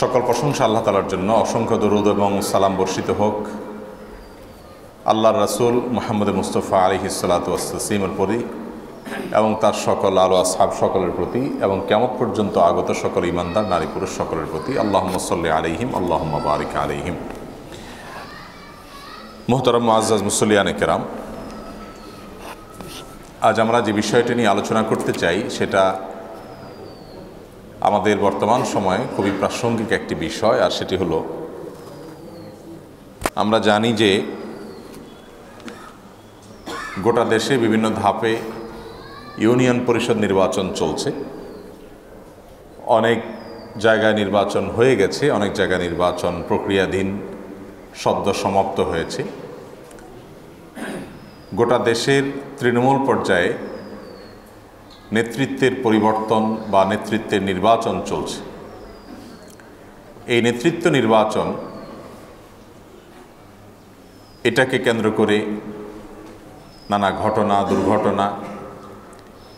সকল প্রশংসা আল্লাহ তালার জন্য। অসংখ্য দরুদ এবং সালাম বর্ষিত হোক। আল্লাহ রাসুল মোহাম্মদ মুস্তফা আলী হিসালাতাসিমের প্রতি এবং তার সকল আলো আসহাব সকলের প্রতি এবং কেমন পর্যন্ত আগত সকল ইমানদার নারী, পুরুষ সকলের প্রতি আল্লাহ সাল্লি আলিহিম আল্লাহ বারিক আলিহিম মোহতরম আজাজ মুসলিয়ান কেরাম, আজ আমরা যে বিষয়টি নিয়ে আলোচনা করতে চাই সেটা আমাদের বর্তমান সময়ে খুবই প্রাসঙ্গিক একটি বিষয়, আর সেটি হলো, আমরা জানি যে গোটা দেশে বিভিন্ন ধাপে ইউনিয়ন পরিষদ নির্বাচন চলছে। অনেক জায়গায় নির্বাচন হয়ে গেছে, অনেক জায়গায় নির্বাচন প্রক্রিয়াধীন সদ্য সমাপ্ত হয়েছে। গোটা দেশের তৃণমূল পর্যায়ে নেতৃত্বের পরিবর্তন বা নেতৃত্বের নির্বাচন চলছে। এই নেতৃত্ব নির্বাচন এটাকে কেন্দ্র করে নানা ঘটনা, দুর্ঘটনা,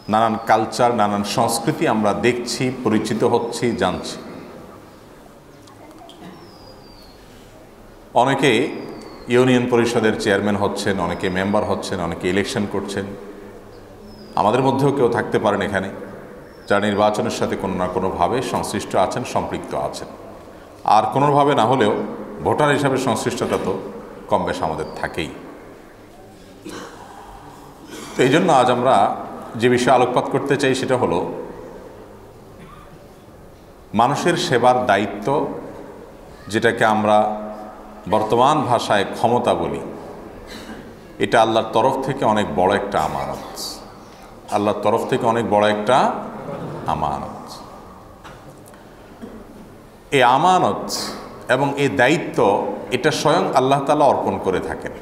নানান কালচার নানান সংস্কৃতি আমরা দেখছি, পরিচিত হচ্ছি, জানছি। অনেকে ইউনিয়ন পরিষদের চেয়ারম্যান হচ্ছেন, অনেকে মেম্বার হচ্ছেন, অনেকে ইলেকশন করছেন। আমাদের মধ্যেও কেউ থাকতে পারেন এখানে, যারা নির্বাচনের সাথে কোনো না কোনোভাবে সংশ্লিষ্ট আছেন, সম্পৃক্ত আছেন। আর কোনোভাবে না হলেও ভোটার হিসাবে সংশ্লিষ্টতা তো কম বেশ আমাদের থাকেই। তো এই জন্য আজ আমরা যে বিষয়ে আলোকপাত করতে চাই সেটা হলো, মানুষের সেবার দায়িত্ব, যেটাকে আমরা বর্তমান ভাষায় ক্ষমতা বলি, এটা আল্লাহর তরফ থেকে অনেক বড় একটা আমানত। আল্লাহর তরফ থেকে অনেক বড় একটা আমানত। এই আমানত এবং এই দায়িত্ব, এটা স্বয়ং আল্লাহ তালা অর্পণ করে থাকেন।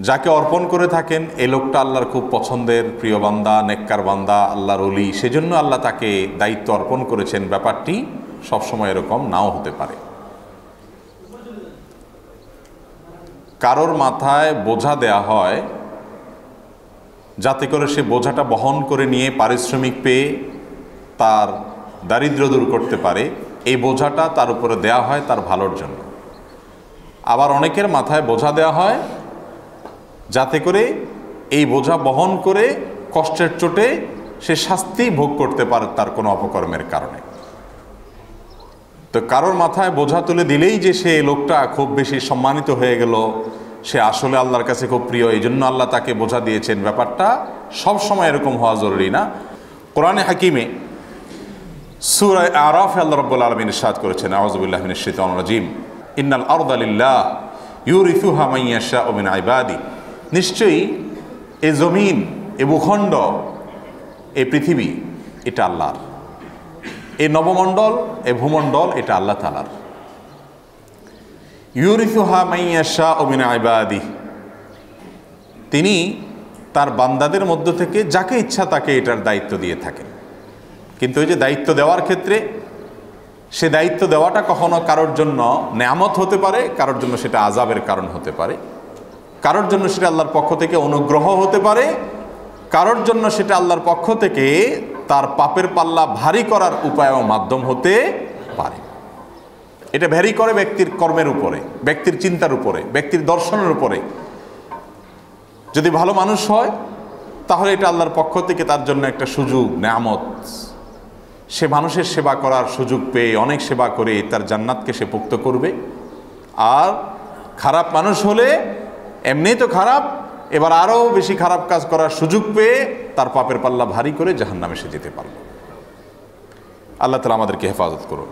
যাকে অর্পণ করে থাকেন এই লোকটা আল্লাহর খুব পছন্দের প্রিয় বান্দা, নেককার বান্দা, আল্লাহর অলি সেজন্য আল্লাহ তাকে দায়িত্ব অর্পণ করেছেন। ব্যাপারটি সবসময় এরকম নাও হতে পারে। কারোর মাথায় বোঝা দেয়া হয় যাতে করে সে বোঝাটা বহন করে নিয়ে পারিশ্রমিক পেয়ে তার দারিদ্র দূর করতে পারে, এই বোঝাটা তার উপরে দেয়া হয় তার ভালোর জন্য। আবার অনেকের মাথায় বোঝা দেয়া হয় যাতে করে এই বোঝা বহন করে কষ্টের চোটে সে শাস্তি ভোগ করতে পারে তার কোনো অপকর্মের কারণে। তো কারোর মাথায় বোঝা তুলে দিলেই যে সে লোকটা খুব বেশি সম্মানিত হয়ে গেল সে আসলে আল্লাহর কাছে খুব প্রিয়, এই জন্য আল্লাহ তাকে বোঝা দিয়েছেন ব্যাপারটা। সব সময় এরকম হওয়া জরুরি না। কোরআনে হাকিমে সুরায় আরাফ আল্লাহ রব্বুল আলমিন সাদ করেছেন আওয়াজবুল্লাহমিন শীতন ইন্নাল আরদালিল্লাহ ইউরিফুহা মাইয়াশা ওমিন আইবাদি নিশ্চয়ই এ জমিন, এ ভূখণ্ড, এ পৃথিবী, এটা আল্লাহর। এ নবমণ্ডল, এ ভূমণ্ডল, এটা আল্লাহ তালার তিনি তার বান্দাদের মধ্য থেকে যাকে ইচ্ছা তাকে এটার দায়িত্ব দিয়ে থাকেন। কিন্তু ওই যে দায়িত্ব দেওয়ার ক্ষেত্রে সে দায়িত্ব দেওয়াটা কখনো কারোর জন্য নেয়ামত হতে পারে, কারোর জন্য সেটা আজাবের কারণ হতে পারে। কারোর জন্য সেটা আল্লাহর পক্ষ থেকে অনুগ্রহ হতে পারে, কারোর জন্য সেটা আল্লাহর পক্ষ থেকে তার পাপের পাল্লা ভারী করার উপায় ও মাধ্যম হতে এটা ভ্যারি করে ব্যক্তির কর্মের উপরে, ব্যক্তির চিন্তার উপরে, ব্যক্তির দর্শনের উপরে। যদি ভালো মানুষ হয়, তাহলে এটা আল্লাহর পক্ষ থেকে তার জন্য একটা সুযোগ, নেয়ামত। সে মানুষের সেবা করার সুযোগ পেয়ে অনেক সেবা করে তার জান্নাতকে সে পুক্ত করবে। আর খারাপ মানুষ হলে এমনিই তো খারাপ, এবার আরও বেশি খারাপ কাজ করার সুযোগ পেয়ে তার পাপের পাল্লা ভারী করে জাহান্নামে সে যেতে পারবে আল্লাহ তালা আমাদেরকে হেফাজত করুন।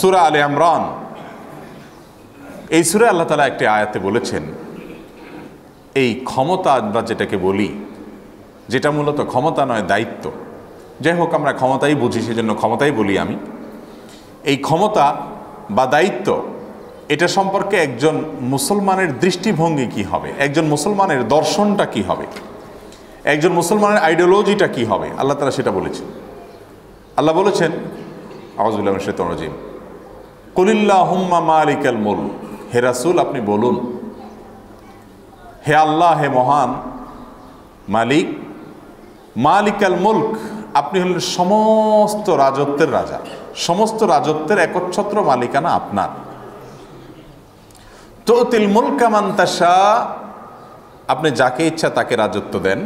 সুরা আলে আমরান এই সুরে আল্লাহ তালা একটি আয়াতে বলেছেন, এই ক্ষমতা আমরা যেটাকে বলি, যেটা মূলত ক্ষমতা নয়, দায়িত্ব। যাই হোক, আমরা ক্ষমতাই বুঝি, সেজন্য ক্ষমতাই বলি আমি। এই ক্ষমতা বা দায়িত্ব, এটা সম্পর্কে একজন মুসলমানের দৃষ্টিভঙ্গি কি হবে? একজন মুসলমানের দর্শনটা কি হবে? একজন মুসলমানের আইডিওলজিটা কি হবে? আল্লাহ তালা সেটা বলেছেন। আল্লাহ বলেছেন আওয়াজুল্লাহ শেতনজিম কলিল্লা হুম্মা মালিকাল মুল হে রাসুল, আপনি বলুন, হে আল্লাহ, হে মহান মালিক, মালিকাল মুল্ক, আপনি হলেন সমস্ত রাজত্বের রাজা। সমস্ত রাজত্বের একচ্ছত্র মালিকানা আপনার। তো তিল মুলকামান্তাসা আপনি যাকে ইচ্ছা তাকে রাজত্ব দেন।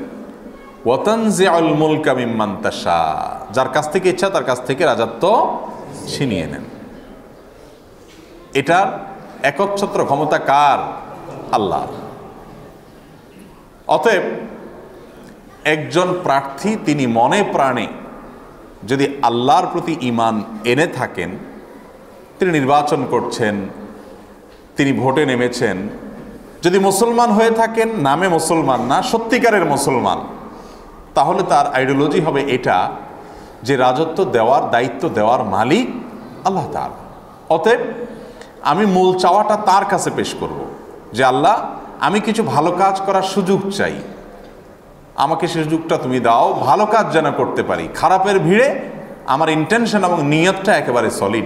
ওয়াতানজিউল মুলকা মিম্মান্তাসা যার কাছ থেকে ইচ্ছা তার কাছ থেকে রাজত্ব ছিনিয়ে নেন। এটার একচ্ছত্র ক্ষমতা কার? আল্লাহ। অতএব একজন প্রার্থী তিনি মনে প্রাণে যদি আল্লাহর প্রতি ইমান এনে থাকেন, তিনি নির্বাচন করছেন, তিনি ভোটে নেমেছেন, যদি মুসলমান হয়ে থাকেন, নামে মুসলমান না, সত্যিকারের মুসলমান, তাহলে তার আইডিওলজি হবে এটা যে রাজত্ব দেওয়ার, দায়িত্ব দেওয়ার মালিক আল্লাহ তার অতএব আমি মূল চাওয়াটা তার কাছে পেশ করব যে আল্লাহ, আমি কিছু ভালো কাজ করার সুযোগ চাই। আমাকে সুযোগটা তুমি দাও, ভালো কাজ যেন করতে পারি। খারাপের ভিড়ে আমার ইন্টেনশন এবং নিয়তটা একেবারে সলিড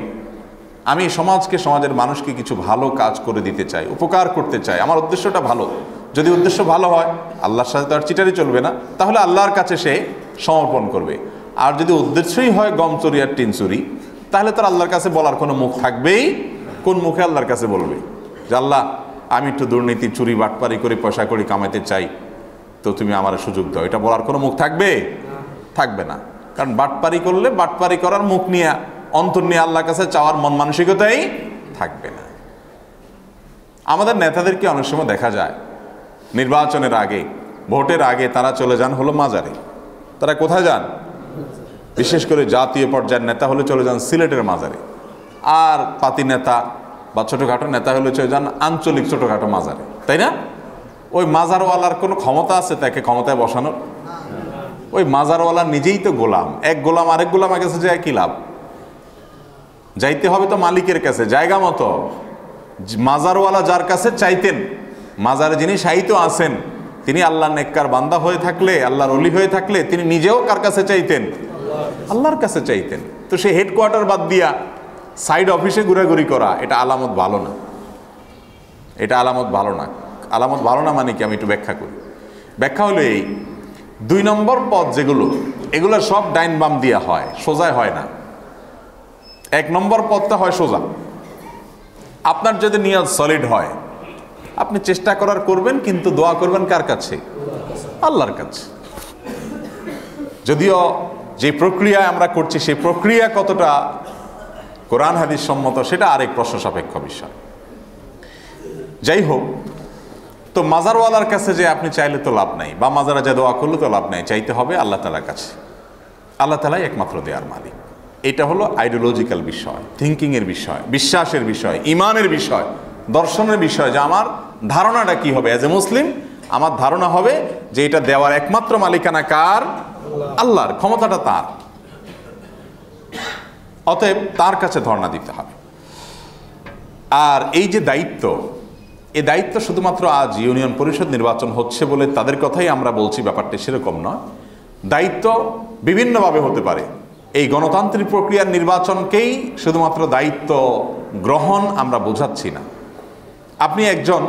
আমি সমাজকে, সমাজের মানুষকে কিছু ভালো কাজ করে দিতে চাই, উপকার করতে চাই। আমার উদ্দেশ্যটা ভালো। যদি উদ্দেশ্য ভালো হয়, আল্লাহর সাথে তো আর চিটারি চলবে না। তাহলে আল্লাহর কাছে সে সমর্পণ করবে। আর যদি উদ্দেশ্যই হয় গম চুরি আর টিন চুরি, তাহলে তার আল্লাহর কাছে বলার কোনো মুখ থাকবেই। কোন মুখে আল্লাহর কাছে বলবে? যে আল্লাহ, আমি একটু দুর্নীতি, চুরি, বাটপারি করে পয়সা করি, কামাইতে চাই, তো তুমি আমার সুযোগ দাও। এটা বলার কোনো মুখ থাকবে? থাকবে না। কারণ বাটপারি করলে বাটপারি করার মুখ নিয়ে, অন্তর নিয়ে আল্লাহর কাছে চাওয়ার মন মানসিকতাই থাকবে না। আমাদের নেতাদেরকে অনেক সময় দেখা যায়, নির্বাচনের আগে, ভোটের আগে তারা চলে যান হলো মাজারে। তারা কোথায় যান? বিশেষ করে জাতীয় পর্যায়ের নেতা হলে চলে যান সিলেটের মাজারে। আর পাতি নেতা বা ছোটোখাটো নেতা হলে চলে যান আঞ্চলিক ছোটোখাটো মাজারে, তাই না? ওই মাজারওয়ালার কোনো ক্ষমতা আছে তাকে ক্ষমতায় বসানোর? ওই মাজারওয়ালা নিজেই তো গোলাম। এক গোলাম আরেক গোলামের কাছে যায় কি লাভ? যাইতে হবে তো মালিকের কাছে, জায়গা মতো। মাজারওয়ালা যার কাছে চাইতেন, মাজারে যিনি সাহিত্য আছেন, তিনি আল্লাহ নেককার বান্দা হয়ে থাকলে, আল্লাহর অলি হয়ে থাকলে তিনি নিজেও কার কাছে চাইতেন? আল্লাহর কাছে চাইতেন। তো সে হেডকোয়ার্টার বাদ দিয়া সাইড অফিসে ঘোরাঘুরি করা, এটা আলামত ভালো না। এটা আলামত ভালো না। আলামত ভালো না মানে কি আমি একটু ব্যাখ্যা করি। ব্যাখ্যা হলো এই, দুই নম্বর পদ যেগুলো, এগুলো সব ডাইন বাম দিয়া হয়, সোজায় হয় না। এক নম্বর পদটা হয় সোজা। আপনার যদি নিয়ত সলিড হয়, আপনি চেষ্টা করার করবেন, কিন্তু দোয়া করবেন কার কাছে? আল্লাহর কাছে। যদিও যে প্রক্রিয়া আমরা করছি সেই প্রক্রিয়া কতটা কোরআন হাদিস সম্মত, সেটা আরেক প্রশ্ন সাপেক্ষ বিষয়। যাই হোক তো মাজারওয়ালার কাছে যে আপনি চাইলে তো লাভ নাই, বা মাজারা যা দোয়া করলে তো লাভ নাই, চাইতে হবে আল্লাহ তালার কাছে। আল্লাহ তালাই একমাত্র দেওয়ার মালিক। এটা হলো আইডিওলজিক্যাল বিষয় থিঙ্কিংয়ের বিষয়, বিশ্বাসের বিষয়, ইমানের বিষয়, দর্শনের বিষয়, যে আমার ধারণাটা কি হবে? অ্যাজ এ মুসলিম আমার ধারণা হবে যে এটা দেওয়ার একমাত্র মালিকানা কার? আল্লাহর, ক্ষমতাটা তার। অতএব তার কাছে ধর্ণা দিতে হবে। আর এই যে দায়িত্ব, এ দায়িত্ব শুধুমাত্র আজ ইউনিয়ন পরিষদ নির্বাচন হচ্ছে বলে তাদের কথাই আমরা বলছি, ব্যাপারটি সেরকম নয়। দায়িত্ব বিভিন্নভাবে হতে পারে। এই গণতান্ত্রিক প্রক্রিয়ার নির্বাচনকেই শুধুমাত্র দায়িত্ব গ্রহণ আমরা বোঝাচ্ছি না। আপনি একজন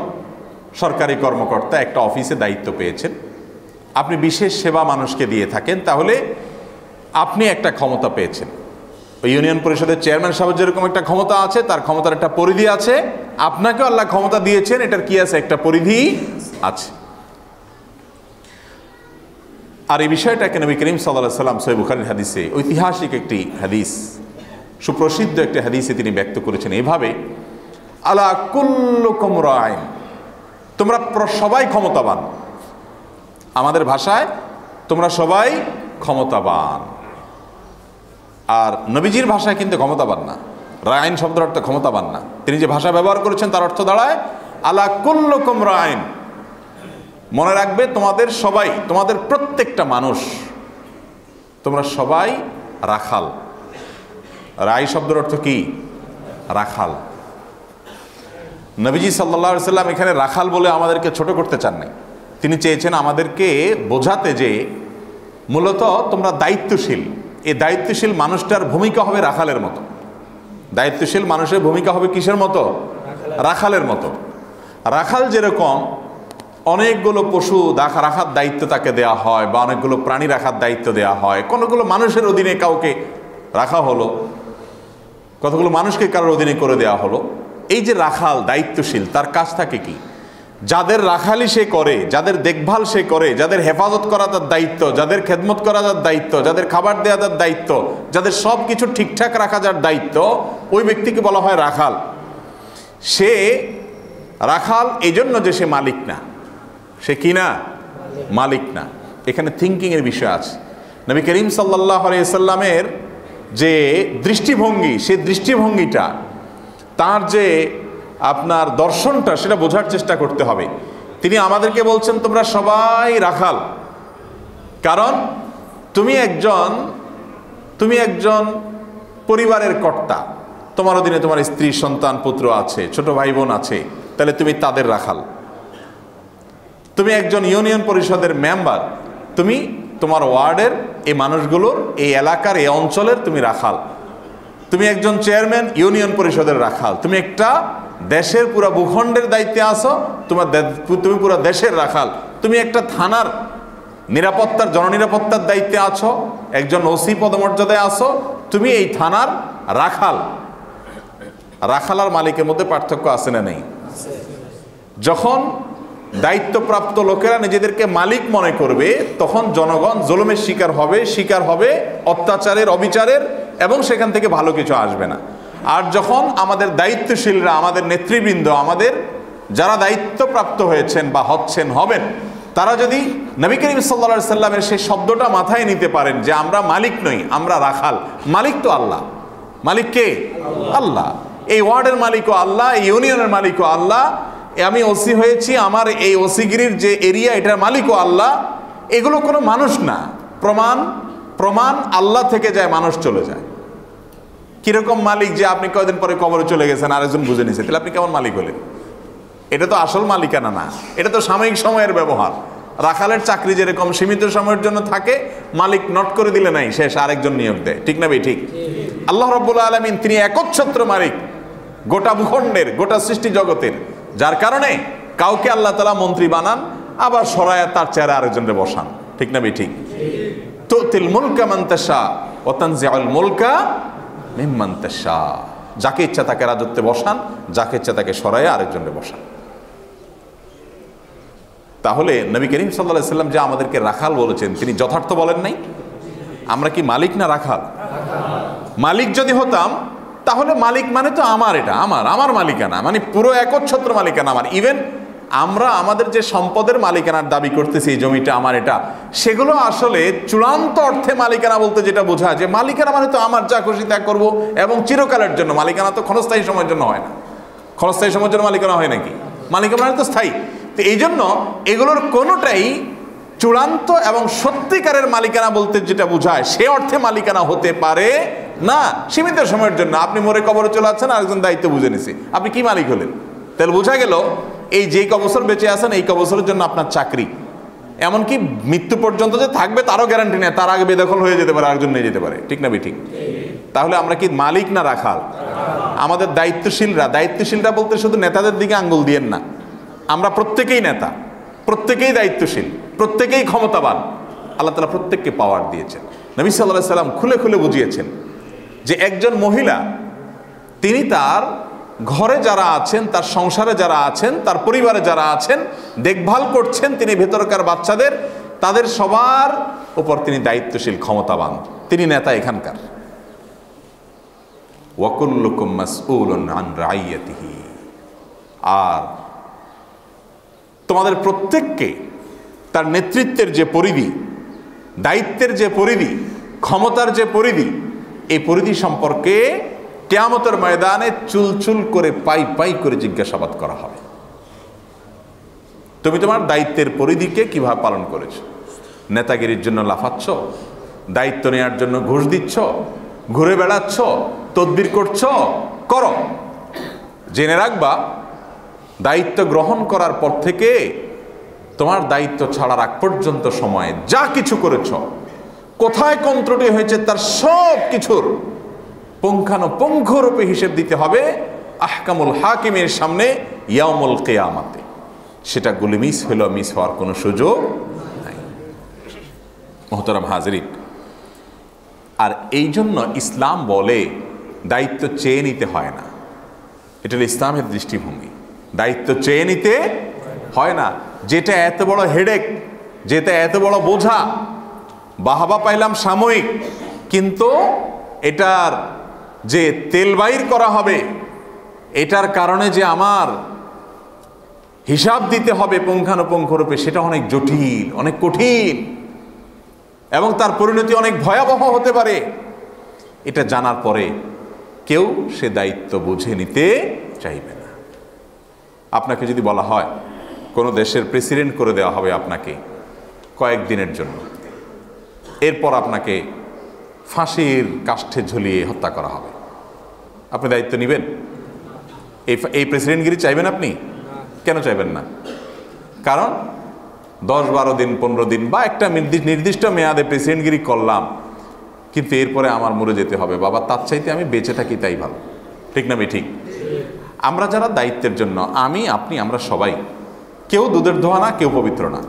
সরকারি কর্মকর্তা, একটা অফিসে দায়িত্ব পেয়েছেন। আপনি বিশেষ সেবা মানুষকে দিয়ে থাকেন, তাহলে আপনি একটা ক্ষমতা পেয়েছেন। ওই ইউনিয়ন পরিষদের চেয়ারম্যান সাহেব যেরকম একটা ক্ষমতা আছে, তার ক্ষমতার একটা পরিধি আছে। আপনাকেও আল্লাহ ক্ষমতা দিয়েছেন, এটার কি আছে? একটা পরিধি আছে। আর এই বিষয়টাকে নবী করিম সাল্লাহ সাল্লাম সৈব বুখারির হাদিসে ঐতিহাসিক একটি হাদিস, সুপ্রসিদ্ধ একটি হাদিসে তিনি ব্যক্ত করেছেন এভাবে, আলা কুল্লুকুম রায়ন তোমরা সবাই ক্ষমতাবান। আমাদের ভাষায়, তোমরা সবাই ক্ষমতাবান আর নবীজির ভাষায় কিন্তু ক্ষমতাবান না। রায়ন শব্দের অর্থ ক্ষমতাবান না। তিনি যে ভাষা ব্যবহার করেছেন, তার অর্থ দাঁড়ায়, আলা কুল্লুকুম রায়ন মনে রাখবে, তোমাদের সবাই, তোমাদের প্রত্যেকটা মানুষ, তোমরা সবাই রাখাল। রায় শব্দের অর্থ কি? রাখাল। নবীজি সাল্লা সাল্লাম এখানে রাখাল বলে আমাদেরকে ছোট করতে চান নাই। তিনি চেয়েছেন আমাদেরকে বোঝাতে যে মূলত তোমরা দায়িত্বশীল। এই দায়িত্বশীল মানুষটার ভূমিকা হবে রাখালের মতো। দায়িত্বশীল মানুষের ভূমিকা হবে কিসের মতো? রাখালের মতো। রাখাল যেরকম অনেকগুলো পশু দেখা রাখার দায়িত্ব তাকে দেয়া হয় বা অনেকগুলো প্রাণী রাখার দায়িত্ব দেয়া হয়, কোনোগুলো মানুষের অধীনে কাউকে রাখা হলো, কতগুলো মানুষকে কারোর অধীনে করে দেওয়া হলো, এই যে রাখাল দায়িত্বশীল, তার কাজ থাকে কি? যাদের রাখালি সে করে, যাদের দেখভাল সে করে, যাদের হেফাজত করা তার দায়িত্ব, যাদের খেদমত করা তার দায়িত্ব, যাদের খাবার দেওয়া তার দায়িত্ব, যাদের সব কিছু ঠিকঠাক রাখা যার দায়িত্ব, ওই ব্যক্তিকে বলা হয় রাখাল। সে রাখাল এই জন্য যে সে মালিক না। সে কি না? মালিক না। এখানে থিঙ্কিংয়ের বিষয় আছে। নবী করিম সাল্লাহ আলাইসাল্লামের যে দৃষ্টিভঙ্গি, সে দৃষ্টিভঙ্গিটা, তার যে আপনার দর্শনটা সেটা বোঝার চেষ্টা করতে হবে। তিনি আমাদেরকে বলছেন, তোমরা সবাই রাখাল। কারণ তুমি একজন তুমি একজন পরিবারের কর্তা। তোমার অধীনে তোমার স্ত্রী, সন্তান, পুত্র আছে, ছোট ভাই বোন আছে। তাহলে তুমি তাদের রাখাল। তুমি একজন ইউনিয়ন পরিষদের মেম্বার। তুমি তোমার ওয়ার্ডের এই মানুষগুলোর, এই এলাকার, এই অঞ্চলের তুমি রাখাল। তুমি একজন চেয়ারম্যান, ইউনিয়ন পরিষদের রাখাল। তুমি একটা দেশের পুরো ভূখণ্ডের দায়িত্বে আসো তোমার তুমি পুরো দেশের রাখাল। তুমি একটা থানার নিরাপত্তার, জননিরাপত্তার দায়িত্বে আছো, একজন ওসি পদমর্যাদায় আসো তুমি এই থানার রাখাল। রাখাল আর মালিকের মধ্যে পার্থক্য আছে না নেই? যখন দায়িত্বপ্রাপ্ত লোকেরা নিজেদেরকে মালিক মনে করবে, তখন জনগণ জলমের শিকার হবে শিকার হবে, অত্যাচারের, অবিচারের, এবং সেখান থেকে ভালো কিছু আসবে না। আর যখন আমাদের দায়িত্বশীলরা, আমাদের নেতৃবৃন্দ, আমাদের যারা দায়িত্বপ্রাপ্ত হয়েছেন বা হচ্ছেন, হবেন, তারা যদি নবী করিম সাল্লা সাল্লামের সেই শব্দটা মাথায় নিতে পারেন যে আমরা মালিক নই, আমরা রাখাল। মালিক তো আল্লাহ। মালিক কে? আল্লাহ। এই ওয়ার্ডের মালিকও আল্লাহ, এই ইউনিয়নের মালিকও আল্লাহ। আমি ওসি হয়েছি, আমার এই ওসিগিরির যে এরিয়া, এটার মালিকও আল্লাহ। এগুলো কোনো মানুষ না। প্রমাণ প্রমাণ আল্লাহ থেকে যায়, মানুষ চলে যায়। কীরকম মালিক যে আপনি কয়দিন পরে কবরে চলে গেছেন, আরেকজন বুঝে নিয়েছে তাহলে আপনি কেমন মালিক হলেন? এটা তো আসল মালিকানা না। এটা তো সাময়িক সময়ের ব্যবহার। রাখালের চাকরি যেরকম সীমিত সময়ের জন্য থাকে, মালিক নট করে দিলে নাই, শেষ আরেকজন নিয়োগ দেয়। ঠিক না ভাই? ঠিক। আল্লাহ রব্বুল আলমিন, তিনি একচ্ছত্র মালিক। গোটা ভূখণ্ডের, গোটা সৃষ্টি জগতের। যার কারণে কাউকে আল্লাহ তালা মন্ত্রী বানান, আবার সরায়া তার চেহারা আরেকজনকে বসান। ঠিক না ভাই? ঠিক। তো তিল মুলকা মান্তাসা ওতানজিয়াল মুলকা যাকে ইচ্ছা তাকে রাজত্বে বসান, যাকে ইচ্ছা তাকে সরাইয়া আরেকজনকে বসান। তাহলে নবী করিম সাল্লাহ সাল্লাম যে আমাদেরকে রাখাল বলেছেন, তিনি যথার্থ বলেন নাই? আমরা কি মালিক না রাখাল? মালিক যদি হতাম, তাহলে মালিক মানে তো আমার এটা, আমার আমার মালিকানা মানে পুরো একচ্ছত্র মালিকানা আমার। ইভেন আমরা আমাদের যে সম্পদের মালিকানার দাবি করতেছি এই জমিটা, আমার এটা, সেগুলো আসলে চূড়ান্ত অর্থে মালিকানা বলতে যেটা বোঝায় যে মালিকানা মানে তো আমার যা খুশি ত্যাগ করব এবং চিরকালের জন্য, মালিকানা তো ক্ষণস্থায়ী সময়ের জন্য হয় না। ক্ষণস্থায়ী সময়ের জন্য মালিকানা হয় নাকি? মালিকানা মানে তো স্থায়ী। তো এই জন্য এগুলোর কোনোটাই চূড়ান্ত এবং সত্যিকারের মালিকানা বলতে যেটা বোঝায়, সে অর্থে মালিকানা হতে পারে না, সীমিত সময়ের জন্য। আপনি মরে কবরে চলে আছেন আরেকজন দায়িত্ব বুঝে নিছে। আপনি কি মালিক হলেন? তাহলে বোঝা গেল এই যেই কবছর বেঁচে আছেন, এই কবছরের জন্য আপনার চাকরি। এমনকি মৃত্যু পর্যন্ত যে থাকবে, তারও গ্যারান্টি নেই, তার আগে বেদখল হয়ে যেতে পারে, আরেকজন নিয়ে যেতে পারে। ঠিক না ঠিক তাহলে আমরা কি মালিক না রাখাল? আমাদের দায়িত্বশীলরা দায়িত্বশীলরা বলতে শুধু নেতাদের দিকে আঙ্গুল দিয়েন না। আমরা প্রত্যেকেই নেতা, প্রত্যেকেই দায়িত্বশীল, প্রত্যেকেই ক্ষমতাবান। আল্লাহ তালা প্রত্যেককে পাওয়ার দিয়েছেন। নবী সাল্লাহ সাল্লাম খুলে খুলে বুঝিয়েছেন যে একজন মহিলা, তিনি তার ঘরে যারা আছেন, তার সংসারে যারা আছেন, তার পরিবারে যারা আছেন, দেখভাল করছেন তিনি ভেতরকার বাচ্চাদের, তাদের সবার উপর তিনি দায়িত্বশীল, ক্ষমতাবান। তিনি নেতা এখানকার। আর তোমাদের প্রত্যেককে তার নেতৃত্বের যে পরিধি, দায়িত্বের যে পরিধি, ক্ষমতার যে পরিধি, এই পরিধি সম্পর্কে কেয়ামতের ময়দানে চুলচুল করে পাই পাই করে জিজ্ঞাসাবাদ করা হবে। তুমি তোমার দায়িত্বের পরিধিকে কীভাবে পালন করেছ? নেতাগিরির জন্য লাফাচ্ছ? দায়িত্ব নেওয়ার জন্য ঘুষ দিচ্ছ? ঘুরে বেড়াচ্ছ? তদবির করছ? করো। জেনে রাখবা, দায়িত্ব গ্রহণ করার পর থেকে তোমার দায়িত্ব ছাড়ার আগ পর্যন্ত সময়ে যা কিছু করেছ, কোথায় কন্ত্রটি হয়েছে তার সব কিছুর পুঙ্খানুপুঙ্খরূপে হিসেব দিতে হবে আহকামুল হাকিমের সামনে ইয়ামুল কেয়ামাতে। সেটা গুলি মিস হলেও মিস হওয়ার কোনো সুযোগ নাই। মোহতারাম হাজরিন আর এই জন্য ইসলাম বলে দায়িত্ব চেয়ে নিতে হয় না। এটা ইসলামের দৃষ্টিভঙ্গি। দায়িত্ব চেয়ে নিতে হয় না। যেটা এত বড় হেডেক যেটা এত বড় বোঝা, বাহাবা পাইলাম সাময়িক, কিন্তু এটার যে তেল বাইর করা হবে, এটার কারণে যে আমার হিসাব দিতে হবে পুঙ্খানুপুঙ্খরূপে সেটা অনেক জটিল, অনেক কঠিন এবং তার পরিণতি অনেক ভয়াবহ হতে পারে। এটা জানার পরে কেউ সে দায়িত্ব বুঝে নিতে চাইবে না। আপনাকে যদি বলা হয়, কোনো দেশের প্রেসিডেন্ট করে দেওয়া হবে আপনাকে কয়েকদিনের জন্য। এরপর আপনাকে ফাঁসির কাষ্ঠে ঝুলিয়ে হত্যা করা হবে। আপনি দায়িত্ব নেবেন? এই এই প্রেসিডেন্টগিরি চাইবেন আপনি? কেন চাইবেন না? কারণ দশ বারো দিন, পনেরো দিন বা একটা নির্দিষ্ট মেয়াদে প্রেসিডেন্টগিরি করলাম, কিন্তু এরপরে আমার মরে যেতে হবে। বাবা, তার চাইতে আমি বেঁচে থাকি তাই ভালো। ঠিক না ঠিক আমরা যারা দায়িত্বের জন্য, আমি, আপনি, আমরা সবাই, কেউ দুধের ধোয়া না, কেউ পবিত্র না।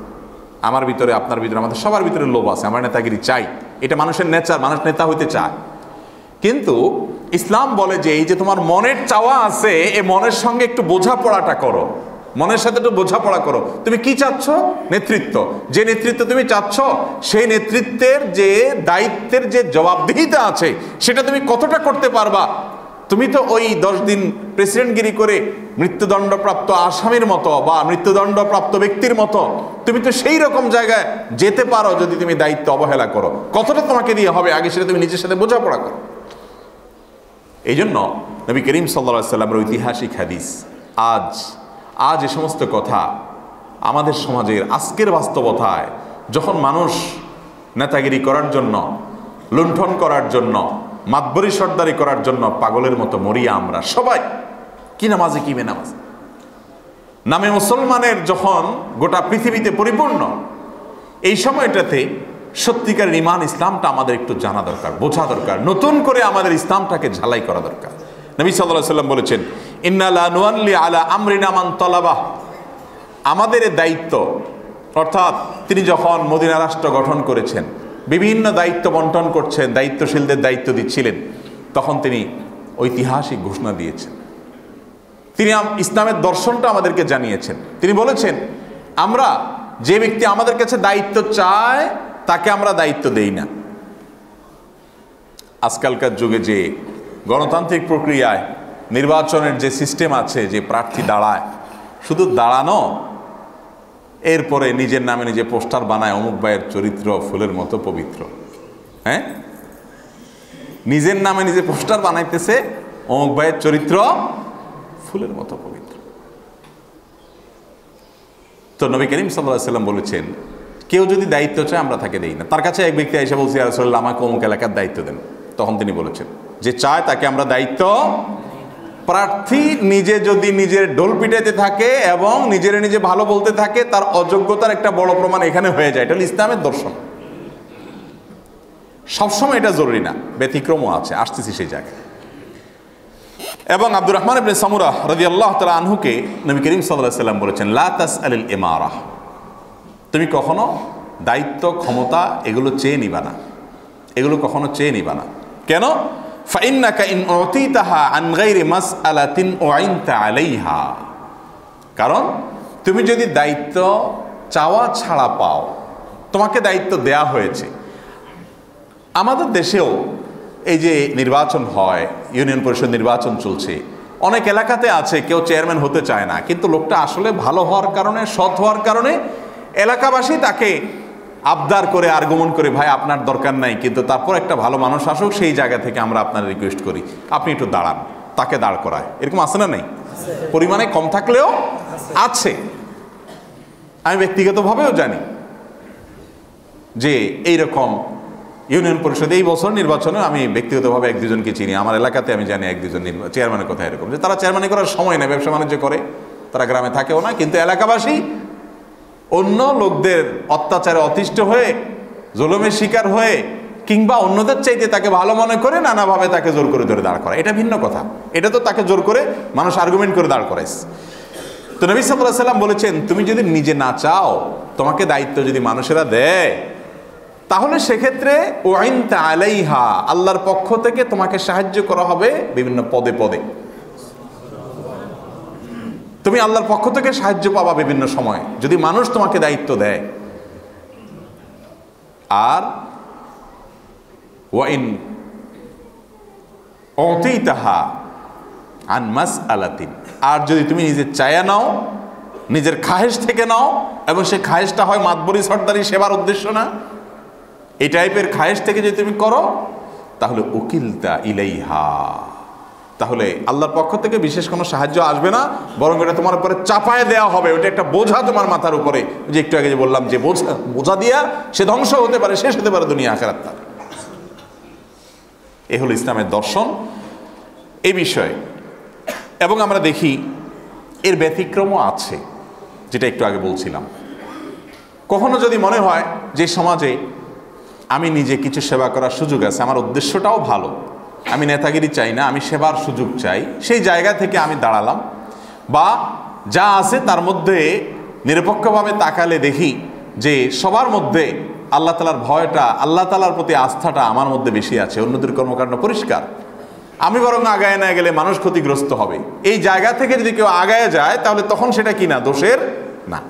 আমার ভিতরে, আপনার ভিতরে, আমাদের সবার ভিতরে লোভ আছে। আমার নেতাগিরি চাই। এটা মানুষের নেচার, মানুষ নেতা হইতে চায়। কিন্তু ইসলাম বলে যে, এই যে তোমার মনের চাওয়া আছে, এ মনের সঙ্গে একটু বোঝাপড়াটা করো। মনের সাথে একটু বোঝাপড়া করো। তুমি কি চাচ্ছ? নেতৃত্ব। যে নেতৃত্ব তুমি চাচ্ছ, সেই নেতৃত্বের যে দায়িত্বের যে জবাবদিহিতা আছে, সেটা তুমি কতটা করতে পারবা? তুমি তো ওই দশ দিন প্রেসিডেন্টগিরি করে মৃত্যুদণ্ডপ্রাপ্ত আসামির মতো বা মৃত্যুদণ্ডপ্রাপ্ত ব্যক্তির মতো, তুমি তো সেই রকম জায়গায় যেতে পারো যদি তুমি দায়িত্ব অবহেলা করো। কতটা তোমাকে দিয়ে হবে? আগে সেটা তুমি নিজের সাথে বোঝাপড়া করো। এই জন্য নবী করিম সাল্লা সাল্লামের ঐতিহাসিক হাদিস, আজ আজ এ সমস্ত কথা আমাদের সমাজের আজকের বাস্তবতায় যখন মানুষ নেতাগিরি করার জন্য, লুণ্ঠন করার জন্য, মাতবরি সর্দারি করার জন্য পাগলের মতো মরিয়া আমরা সবাই, কি নামাজে, কি বেনামাজ নামে মুসলমানের যখন গোটা পৃথিবীতে পরিপূর্ণ, এই সময়টাতে সত্যিকার ইমান ইসলামটা আমাদের একটু জানা দরকার, বোঝা দরকার, নতুন করে আমাদের ইসলামটাকে ঝালাই করা দরকার। নবী সাল্লাহ সাল্লাম বলেছেন ইন্নালা আলা আমরিনামান তলাবাহ আমাদের দায়িত্ব, অর্থাৎ তিনি যখন মদিনা রাষ্ট্র গঠন করেছেন, বিভিন্ন দায়িত্ব বন্টন করছেন, দায়িত্বশীলদের দায়িত্ব দিচ্ছিলেন, তখন তিনি ঐতিহাসিক ঘোষণা দিয়েছেন। তিনি ইসলামের দর্শনটা আমাদেরকে জানিয়েছেন। তিনি বলেছেন, আমরা যে ব্যক্তি আমাদের কাছে দায়িত্ব চায় তাকে আমরা দায়িত্ব দেই না। আজকালকার যুগে যে গণতান্ত্রিক প্রক্রিয়ায়, নির্বাচনের যে সিস্টেম আছে, যে প্রার্থী দাঁড়ায়, শুধু দাঁড়ানো, এরপরে নিজের নামে নিজে পোস্টার বানায় অমুক ভাইয়ের চরিত্র, ফুলের মতো পবিত্র। হ্যাঁ? নিজের নামে নিজে পোস্টার বানাইতেছে, অমুক ভাইয়ের চরিত্র, ফুলের মতো পবিত্র। তো নবী করিম সাল্লাহ সাল্লাম বলেছেন কেউ যদি দায়িত্ব চায়, আমরা তাকে দেই না। তার কাছে এক ব্যক্তি এসে বলছি আসল্লাহ আমাকে অমুক এলাকার দায়িত্ব দেন। তখন তিনি বলেছেন, যে চায় তাকে আমরা দায়িত্ব প্রার্থী নিজে যদি নিজের ঢোল পিটাইতে থাকে এবং নিজের নিজে ভালো বলতে থাকে, তার অযোগ্যতার একটা বড় প্রমাণ এখানে হয়ে যায়। এটা ইসলামের দর্শন। সবসময় এটা জরুরি না, ব্যতিক্রমও আছে, আসতেছি সেই জায়গায়। এবং আব্দুর রহমান সামুরা রাজি আল্লাহ তালা আনহুকে নবী করিম সাল্লাহ সাল্লাম বলেছেন লাতাস আলিল এমারা তুমি কখনো দায়িত্ব, ক্ষমতা এগুলো চেয়ে নিবা না। এগুলো কখনো চেয়ে নিবা না। কেন? আলাতিন কারণ তুমি যদি দায়িত্ব চাওয়া ছাড়া পাও, তোমাকে দায়িত্ব দেয়া হয়েছে। আমাদের দেশেও এই যে নির্বাচন হয়, ইউনিয়ন পরিষদ নির্বাচন চলছে, অনেক এলাকাতে আছে, কেউ চেয়ারম্যান হতে চায় না, কিন্তু লোকটা আসলে ভালো হওয়ার কারণে, সৎ হওয়ার কারণে এলাকাবাসী তাকে আবদার করে আর্গমন করে, ভাই, আপনার দরকার নাই, কিন্তু তারপর একটা ভালো মানুষ আসুক, সেই জায়গা থেকে আমরা আপনার রিকোয়েস্ট করি। আপনি একটু দাঁড়ান, তাকে দাঁড় করায়। এরকম আছে না নেই? পরিমাণে কম থাকলেও আছে। আমি ব্যক্তিগতভাবেও জানি যে এই রকম ইউনিয়ন পরিষদে এই বছর নির্বাচনে আমি ব্যক্তিগতভাবে এক দুজনকে চিনি। আমার এলাকাতে আমি জানি এক দুজন চেয়ারম্যানের কথা এরকম। যে তারা চেয়ারম্যানি করার সময় নেই ব্যবসা বাণিজ্য করে, তারা গ্রামে থাকেও না, কিন্তু এলাকাবাসী অন্য লোকদের অত্যাচারে অতিষ্ঠ হয়ে, জলমের শিকার হয়ে, কিংবা অন্যদের চাইতে তাকে ভালো মনে করে নানাভাবে তাকে জোর করে ধরে দাঁড় করা এটা ভিন্ন কথা। এটা তো তাকে জোর করে মানুষ আর্গুমেন্ট করে দাঁড় করাইছে তো নবী সাল্লাহ সাল্লাম বলেছেন, তুমি যদি নিজে না চাও, তোমাকে দায়িত্ব যদি মানুষেরা দেয়, তাহলে সেক্ষেত্রে ওয়াইন তা আলাইহা, আল্লাহর পক্ষ থেকে তোমাকে সাহায্য করা হবে বিভিন্ন পদে পদে। তুমি আল্লাহর পক্ষ থেকে সাহায্য পাবা বিভিন্ন সময়। যদি মানুষ তোমাকে দায়িত্ব দেয়। আর ওয়াইন অতেই তাহা আনমাস আলাতিন আর যদি তুমি নিজের চায়া নাও, নিজের খাহেশ থেকে নাও, এবং সে খাহেশটা হয় মাতবরি সর্দারি সেবার উদ্দেশ্য না, এই টাইপের খায়েশ থেকে যদি তুমি করো, তাহলে উকিলতা ইলাইহা। তাহলে আল্লাহর পক্ষ থেকে বিশেষ কোনো সাহায্য আসবে না, বরং এটা তোমার উপরে চাপায় দেওয়া হবে। ওটা একটা বোঝা তোমার মাথার উপরে। যে একটু আগে যে বললাম যে বোঝা বোঝা দিয়া সে ধ্বংস হতে পারে, শেষ হতে পারে দুনিয়া আখেরাত তার। এ হলো ইসলামের দর্শন। এই বিষয়ে, এবং আমরা দেখি এর ব্যতিক্রমও আছে, যেটা একটু আগে বলছিলাম। কখনো যদি মনে হয় যে সমাজে আমি নিজে কিছু সেবা করার সুযোগ আছে, আমার উদ্দেশ্যটাও ভালো আমি নেতাগিরি চাই না, আমি সেবার সুযোগ চাই। সেই জায়গা থেকে আমি দাঁড়ালাম। বা যা আছে তার মধ্যে নিরপেক্ষভাবে তাকালে দেখি যে সবার মধ্যে আল্লাহ তালার ভয়টা, আল্লাহ তালার প্রতি আস্থাটা আমার মধ্যে বেশি আছে অন্যদের কর্মকাণ্ড পরিষ্কার। আমি বরং আগায় না গেলে মানুষ ক্ষতিগ্রস্ত হবে। এই জায়গা থেকে যদি কেউ আগায় যায়, তাহলে তখন সেটা কি না, দোষের? না।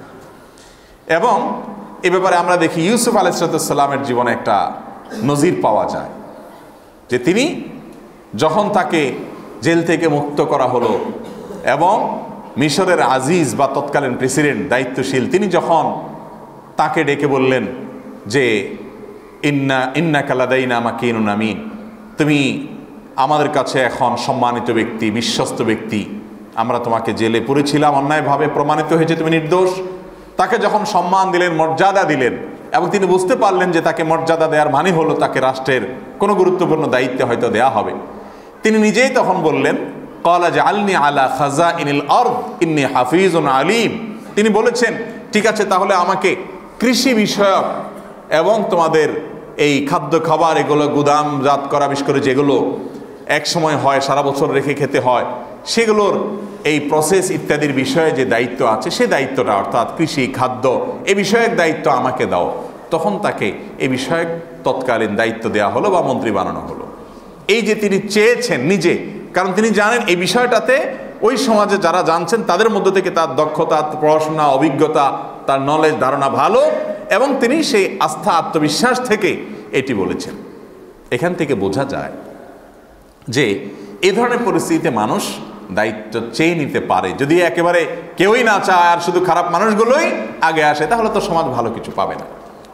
এবং এ ব্যাপারে আমরা দেখি ইউসুফ আলাইসালামের জীবনে একটা নজির পাওয়া যায়। যে তিনি যখন তাকে জেল থেকে মুক্ত করা হলো এবং মিশরের আজিজ বা তৎকালীন প্রেসিডেন্ট দায়িত্বশীল, তিনি যখন তাকে ডেকে বললেন যে, ইন্না ইন্না কালাদাইনা মাকিনুন আমিন, তুমি আমাদের কাছে এখন সম্মানিত ব্যক্তি, বিশ্বস্ত ব্যক্তি, আমরা তোমাকে জেলে পড়েছিলাম অন্যায়ভাবে প্রমাণিত হয়েছে, তুমি নির্দোষ। তাকে যখন সম্মান দিলেন, মর্যাদা দিলেন এবং তিনি বুঝতে পারলেন যে তাকে মর্যাদা দেওয়ার মানে হলো তাকে রাষ্ট্রের কোনো গুরুত্বপূর্ণ দায়িত্ব হয়তো দেয়া হবে। তিনি নিজেই তখন বললেন কলা আলনি আলা খাজা ইনিল অর্দ ইন্নি হাফিজুন আলিম। তিনি বলেছেন, ঠিক আছে, তাহলে আমাকে কৃষি বিষয়ক এবং তোমাদের এই খাদ্য খাবার, এগুলো গুদাম জাত করা, বিশেষ করে যেগুলো এক সময় হয়, সারা বছর রেখে খেতে হয়, সেগুলোর এই প্রসেস ইত্যাদির বিষয়ে যে দায়িত্ব আছে, সে দায়িত্বটা, অর্থাৎ কৃষি, খাদ্য, এ বিষয়ক দায়িত্ব আমাকে দাও। তখন তাকে এ বিষয়ক তৎকালীন দায়িত্ব দেওয়া হলো বা মন্ত্রী বানানো হলো। এই যে তিনি চেয়েছেন নিজে, কারণ তিনি জানেন এই বিষয়টাতে ওই সমাজে যারা জানছেন তাদের মধ্য থেকে তার দক্ষতা, পড়াশোনা, অভিজ্ঞতা, তার নলেজ ধারণা ভালো এবং তিনি সেই আস্থা, আত্মবিশ্বাস থেকে এটি বলেছেন। এখান থেকে বোঝা যায় যে এ ধরনের পরিস্থিতিতে মানুষ দায়িত্ব চেয়ে নিতে পারে। যদি একেবারে কেউই না চায় আর শুধু খারাপ মানুষগুলোই আগে আসে, তাহলে তো সমাজ ভালো কিছু পাবে না।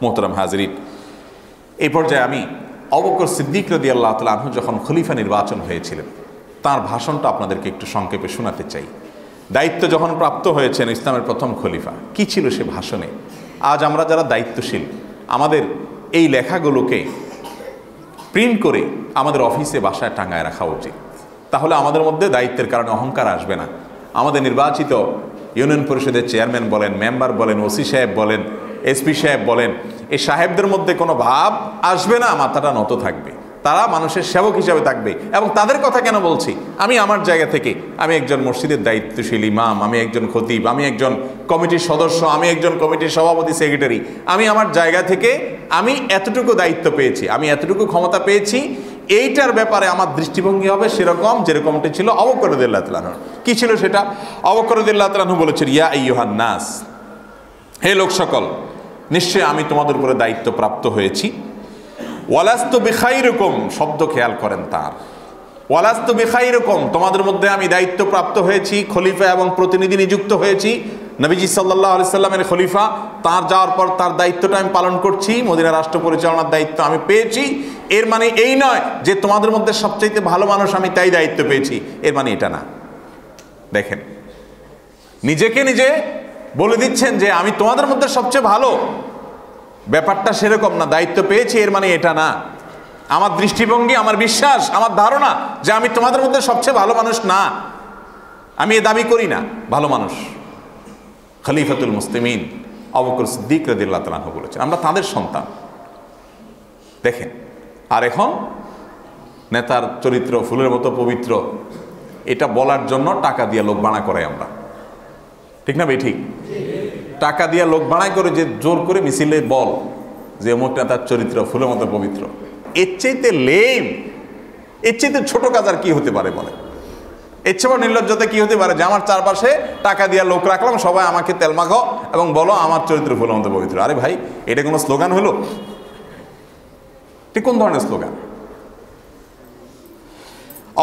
মোহতরাম হাজরিন, এই পর্যায়ে আমি অবকর সিদ্দিক রদি আল্লাহ তালু যখন খলিফা নির্বাচন হয়েছিলেন, তার ভাষণটা আপনাদেরকে একটু সংক্ষেপে শোনাতে চাই। দায়িত্ব যখন প্রাপ্ত হয়েছেন ইসলামের প্রথম খলিফা, কি ছিল সে ভাষণে? আজ আমরা যারা দায়িত্বশীল, আমাদের এই লেখাগুলোকে প্রিন্ট করে আমাদের অফিসে বাসায় টাঙায় রাখা উচিত। তাহলে আমাদের মধ্যে দায়িত্বের কারণে অহংকার আসবে না। আমাদের নির্বাচিত ইউনিয়ন পরিষদের চেয়ারম্যান বলেন, মেম্বার বলেন, ওসি সাহেব বলেন, এসপি সাহেব বলেন এই সাহেবদের মধ্যে কোনো ভাব আসবে না, মাথাটা নত থাকবে। তারা মানুষের সেবক হিসাবে থাকবে। এবং তাদের কথা কেন বলছি? আমি আমার জায়গা থেকে, আমি একজন মসজিদের দায়িত্বশীল ইমাম, আমি একজন খতিব, আমি একজন কমিটির সদস্য, আমি একজন কমিটির সভাপতি, সেক্রেটারি। আমি আমার জায়গা থেকে, আমি এতটুকু দায়িত্ব পেয়েছি, আমি এতটুকু ক্ষমতা পেয়েছি, এইটার ব্যাপারে আমার দৃষ্টিভঙ্গি হবে সেরকম যেরকমটি ছিল অবকরদুল্লাহ তালাহ কি ছিল সেটা? অবকরদুল্লাহ তালাহু বলেছেন, ইয়া ইউহান নাস, হে লোক সকল নিশ্চয় আমি তোমাদের উপরে দায়িত্ব প্রাপ্ত হয়েছি। ওয়ালাস্ত বেখাই রকম শব্দ খেয়াল করেন তার। ওয়ালাস্ত বেখাই রকম তোমাদের মধ্যে আমি দায়িত্ব প্রাপ্ত হয়েছি, খলিফা এবং প্রতিনিধি নিযুক্ত হয়েছি। নবীজি সাল্লাহ আলি সাল্লামের খলিফা, তার যাওয়ার পর তার দায়িত্বটা আমি পালন করছি, মদিনা রাষ্ট্র পরিচালনার দায়িত্ব আমি পেয়েছি। এর মানে এই নয় যে তোমাদের মধ্যে সবচাইতে ভালো মানুষ আমি তাই দায়িত্ব পেয়েছি, এর মানে এটা না। দেখেন, নিজেকে নিজে বলে দিচ্ছেন যে আমি তোমাদের মধ্যে সবচেয়ে ভালো। ব্যাপারটা সেরকম না, দায়িত্ব পেয়েছি, এর মানে এটা না। আমার দৃষ্টিভঙ্গি, আমার বিশ্বাস, আমার ধারণা যে আমি তোমাদের মধ্যে সবচেয়ে ভালো মানুষ না। আমি এ দাবি করি না, ভালো মানুষ। খলিফাতুল মুসলিমিন অবকর সিদ্দিক রদিল্লা তালাহ বলেছেন, আমরা তাদের সন্তান। দেখেন, আর এখন নেতার চরিত্র, ফুলের মতো পবিত্র, এটা বলার জন্য টাকা দিয়ে লোক বানা করে আমরা। ঠিক না ভাই? ঠিক। টাকা দিয়া লোক ভাড়াই করে যে জোর করে মিছিলে বল, যে অমুকটা তার চরিত্র, ফুলের মতো পবিত্র। এর চাইতে লেম এর চাইতে ছোট কাজ আর কি হতে পারে বলে এর চেয়ে নির্লজ্জতা কি হতে পারে? যে আমার চারপাশে টাকা দিয়া লোক রাখলাম, সবাই আমাকে তেল মাখাও এবং বলো আমার চরিত্র ফুলের মতো পবিত্র। আরে ভাই, এটা কোনো স্লোগান হলো? ঠিক কোন ধরনের স্লোগান?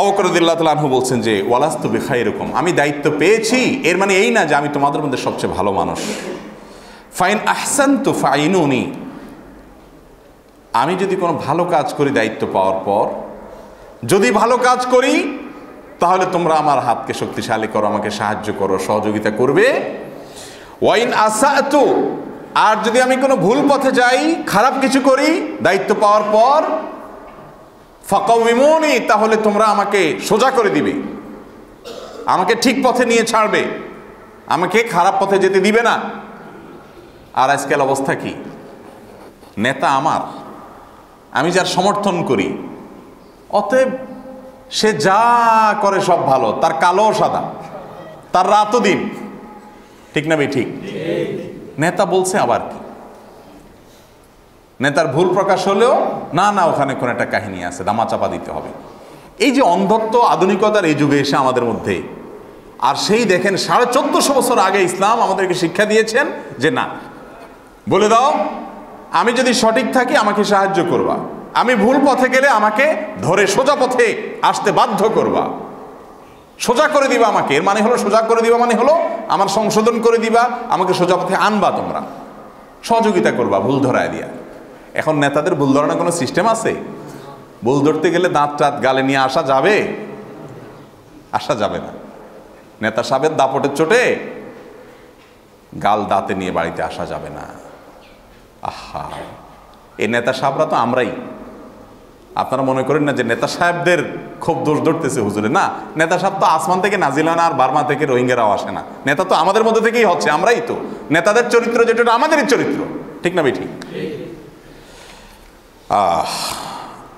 অবকরদুল্লাহ তালু বলছেন যে, ওয়ালাস্তু বেখাই এরকম আমি দায়িত্ব পেয়েছি। এর মানে এই না যে আমি তোমাদের মধ্যে সবচেয়ে ভালো মানুষ। ফাইন আহসান তো ফাইনুনি। আমি যদি কোনো ভালো কাজ করি দায়িত্ব পাওয়ার পর, যদি ভালো কাজ করি, তাহলে তোমরা আমার হাতকে শক্তিশালী করো, আমাকে সাহায্য করো, সহযোগিতা করবে। ওয়াইন আসা তো আর যদি আমি কোনো ভুল পথে যাই, খারাপ কিছু করি, দায়িত্ব পাওয়ার পর ফাঁকাউমিমনি তাহলে তোমরা আমাকে সোজা করে দিবে। আমাকে ঠিক পথে নিয়ে ছাড়বে। আমাকে খারাপ পথে যেতে দিবে না। আর আজকাল অবস্থা কি? নেতা আমার আমি যার সমর্থন করি অতএব সে যা করে সব ভালো তার কালো সাদা তার রাতও দিন। ঠিক না ভাই ঠিক। নেতা বলছে আবার কি? নেতার ভুল প্রকাশ হলেও না না, ওখানে কোনো একটা কাহিনী আছে দামা চাপা দিতে হবে। এই যে অন্ধত্ব আধুনিকতার এই যুগে এসে আমাদের মধ্যে, আর সেই দেখেন সাড়ে চোদ্দশো বছর আগে ইসলাম আমাদেরকে শিক্ষা দিয়েছেন যে না, বলে দাও, আমি যদি সঠিক থাকি আমাকে সাহায্য করবা। আমি ভুল পথে গেলে আমাকে ধরে সোজা পথে আসতে বাধ্য করবা। সোজা করে দিবা আমাকে, এর মানে হলো সোজা করে দিবা মানে হলো আমার সংশোধন করে দিবা, আমাকে সোজা পথে আনবা তোমরা। সহযোগিতা করবা ভুল ধরায় দিয়া। এখন নেতাদের ভুল ধরানোর কোনো সিস্টেম আছে? ভুল ধরতে গেলে দাঁত টাত গালে নিয়ে আসা যাবে? আসা যাবে না। নেতা সাহেবের দাপটের চোটে গাল দাঁতে নিয়ে বাড়িতে আসা যাবে না। আহা! এই নেতা সাহেবরা তো আমরাই। আপনারা মনে করেন না যে নেতা সাহেবদের খুব দোষ ধরতেছে হুজুরে? না, নেতা সাহেব তো আসমান থেকে নাজিল না আর বার্মা থেকে রোহিঙ্গারাও আসে না। নেতা তো আমাদের মধ্যে থেকেই হচ্ছে, আমরাই তো। নেতাদের চরিত্র যেটা আমাদেরই চরিত্র। ঠিক না ভাই, ঠিক? আহ,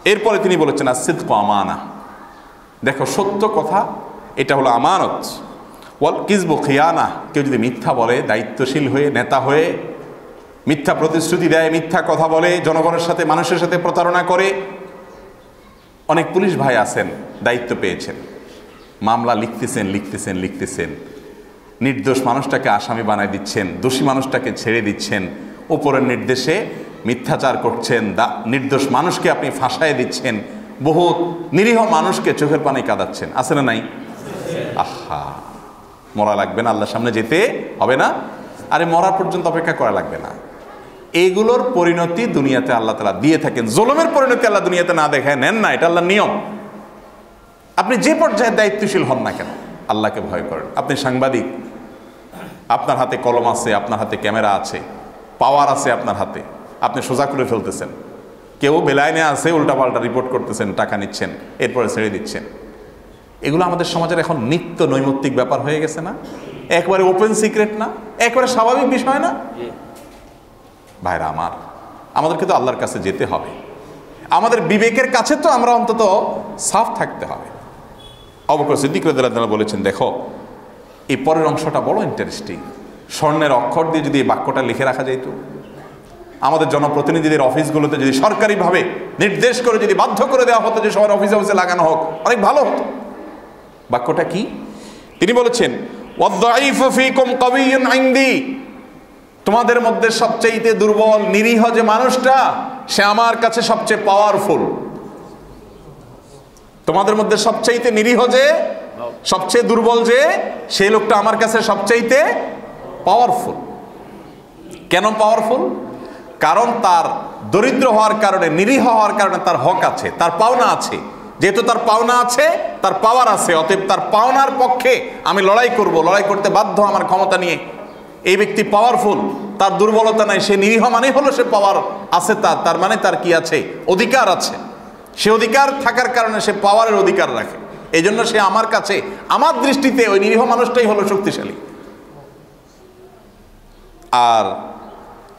এরপরে তিনি বলেছেন আসিদ আমানা। দেখো, সত্য কথা, এটা হলো আমানত। ওয়াল কিসবু খিয়ানা, কেউ যদি মিথ্যা বলে, দায়িত্বশীল হয়ে, নেতা হয়ে, মিথ্যা প্রতিশ্রুতি দেয়, মিথ্যা কথা বলে, জনগণের সাথে, মানুষের সাথে প্রতারণা করে, অনেক পুলিশ ভাই আছেন, দায়িত্ব পেয়েছেন। মামলা লিখতেছেন লিখতেছেন লিখতেছেন। নির্দোষ মানুষটাকে আসামি বানায় দিচ্ছেন, দোষী মানুষটাকে ছেড়ে দিচ্ছেন। উপরের নির্দেশে মিথ্যাচার করছেন, দা, নির্দোষ মানুষকে আপনি ফাঁসায় দিচ্ছেন বহু নিরীহ মানুষকে চোখের পানি কাঁদাচ্ছেন, আছে না নাই? আহা, মরা লাগবে না আল্লাহর সামনে যেতে, হবে না? আরে মরা পর্যন্ত অপেক্ষা করা লাগবে না। এইগুলোর পরিণতি দুনিয়াতে আল্লাহ তালা দিয়ে থাকেন, জোলমের পরিণতি আল্লাহ দুনিয়াতে না দেখায়, নেন না, এটা আল্লাহর নিয়ম। আপনি যে পর্যায়ে দায়িত্বশীল হন না কেন, আল্লাহকে ভয় করেন। আপনি সাংবাদিক, আপনার হাতে কলম আছে, আপনার হাতে ক্যামেরা আছে, পাওয়ার আছে আপনার হাতে। আপনি সোজা করে ফেলতেছেন। কেউ বেলাইনে আছে উল্টাপাল্টা রিপোর্ট করতেছেন টাকা নিচ্ছেন এরপরে ছেড়ে দিচ্ছেন। এগুলো আমাদের সমাজের এখন নিত্য নৈমিত্তিক ব্যাপার হয়ে গেছে না? একবারে ওপেন সিক্রেট না? একবারে স্বাভাবিক বিষয় না? ভাইরা আমার আমাদেরকে তো আল্লাহর কাছে যেতে হবে। আমাদের বিবেকের কাছে তো আমরা অন্তত সাফ থাকতে হবে। অবকর সিদ্দিক রাদিয়াল্লাহু বলেছেন দেখো এই পরের অংশটা বড় ইন্টারেস্টিং স্বর্ণের অক্ষর দিয়ে যদি এই বাক্যটা লিখে রাখা যেত আমাদের জনপ্রতিনিধিদের অফিসগুলোতে যদি সরকারিভাবে নির্দেশ করে, যদি বাধ্য করে দেওয়া হতো যে সবার অফিসে অফিসে লাগানো হোক, অনেক ভালো হতো। বাক্যটা কি? তিনি বলেছেন তোমাদের মধ্যে সবচেয়ে দুর্বল, নিরীহ যে মানুষটা, সে আমার কাছে সবচেয়ে পাওয়ারফুল তোমাদের মধ্যে সবচাইতে নিরীহ যে, সবচেয়ে দুর্বল যে, সেই লোকটা আমার কাছে সবচাইতে পাওয়ারফুল কেন পাওয়ারফুল কারণ তার দরিদ্র হওয়ার কারণে, নিরীহ হওয়ার কারণে তার হক আছে, তার পাওনা আছে। যেহেতু তার পাওনা আছে, তার পাওয়ার আছে, অতএব তার পাওনার পক্ষে আমি লড়াই করব, লড়াই করতে বাধ্য আমার ক্ষমতা নিয়ে। এই ব্যক্তি পাওয়ারফুল তার দুর্বলতা নাই, সে নিরীহ মানে হলো সে পাওয়ার আছে তার তার মানে তার কি আছে? অধিকার আছে। সে অধিকার থাকার কারণে সে পাওয়ারের অধিকার রাখে। এই জন্য সে আমার কাছে, আমার দৃষ্টিতে ওই নিরীহ মানুষটাই হলো শক্তিশালী। আর